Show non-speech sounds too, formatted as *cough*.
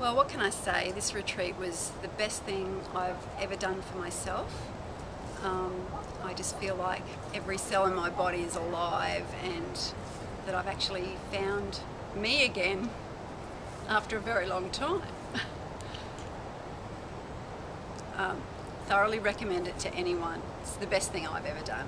Well, what can I say? This retreat was the best thing I've ever done for myself. Um, I just feel like every cell in my body is alive and that I've actually found me again after a very long time. *laughs* um, thoroughly recommend it to anyone. It's the best thing I've ever done.